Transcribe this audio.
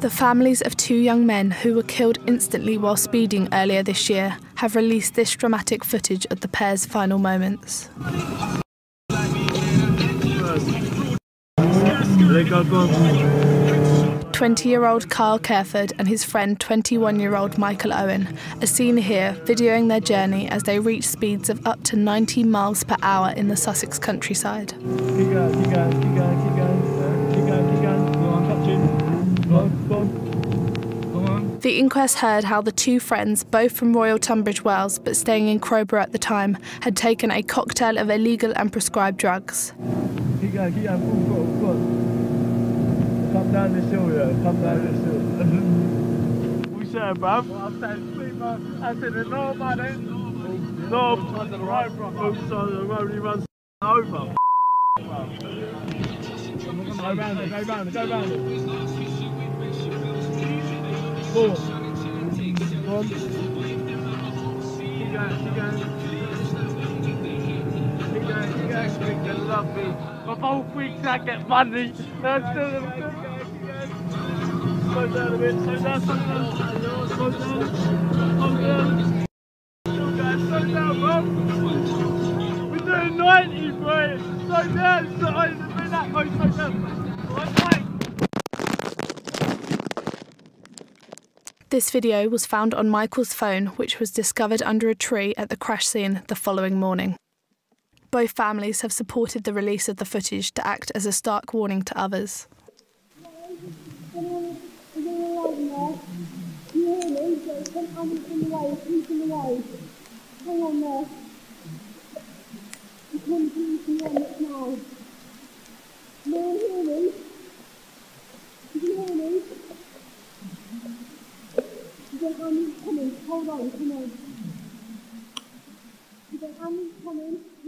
The families of two young men who were killed instantly while speeding earlier this year have released this dramatic footage of the pair's final moments. 20-year-old Carl Careford and his friend 21-year-old Michael Owen are seen here videoing their journey as they reach speeds of up to 90 miles per hour in the Sussex countryside. The inquest heard how the two friends, both from Royal Tunbridge Wells but staying in Crowborough at the time, had taken a cocktail of illegal and prescribed drugs. Keep going, keep going. Full throttle, go. Come down this hill, yeah. Come down this hill. we said, bruv. I said, sweet, man. I said, no, man. No, on the right, bro. Both sides of the road, he runs over. Go round it, go round it, go round it. Four. One. Going, keep going. Keep going, keep going. Keep going, love me. My whole weeks I get money. I'm still. Slow down a bit, slow down, slow down. Slow down, slow down. Slow down, slow down, bro. We're doing 90, bro. Slow down, slow down. That, bro, slow down. One way. This video was found on Michael's phone, which was discovered under a tree at the crash scene the following morning. Both families have supported the release of the footage to act as a stark warning to others. Hang on there. You can't do anything on it now. No one hear me? Did you hear me? You don't ambulance coming. Hold on, come on. You don't one hear